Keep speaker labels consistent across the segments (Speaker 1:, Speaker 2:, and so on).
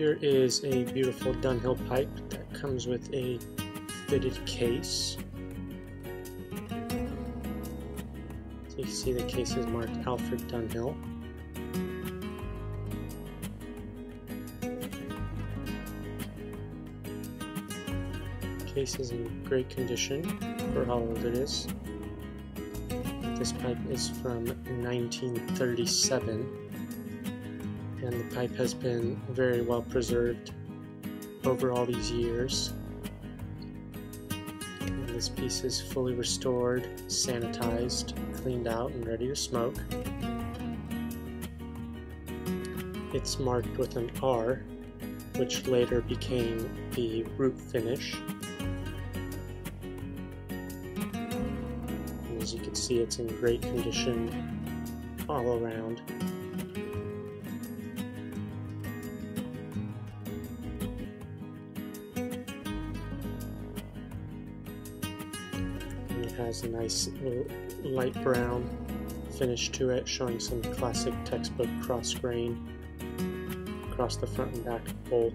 Speaker 1: Here is a beautiful Dunhill pipe that comes with a fitted case. So you can see the case is marked Alfred Dunhill. Case is in great condition for how old it is. This pipe is from 1937 and the pipe has been very well preserved over all these years. And this piece is fully restored, sanitized, cleaned out, and ready to smoke. It's marked with an R, which later became the root finish. And as you can see, it's in great condition all around. Has a nice light brown finish to it, showing some classic textbook cross grain across the front and back bowl.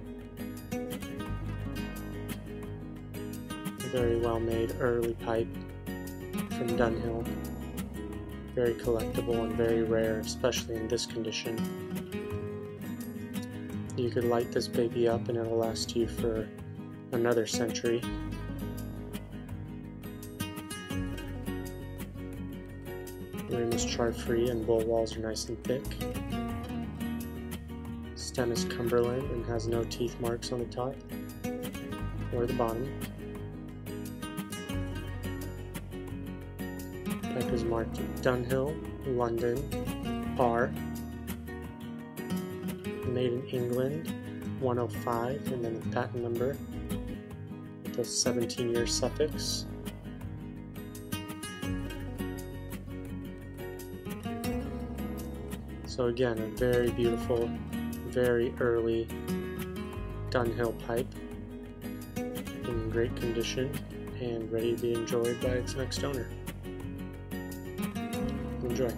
Speaker 1: Very well made early pipe from Dunhill. Very collectible and very rare, especially in this condition. You could light this baby up and it'll last you for another century. Rim is char free and bowl walls are nice and thick. Stem is Cumberland and has no teeth marks on the top or the bottom. Pipe is marked Dunhill, London, R. Made in England, 105, and then the patent number with a 17 year suffix. So again, a very beautiful, very early Dunhill pipe in great condition and ready to be enjoyed by its next owner. Enjoy.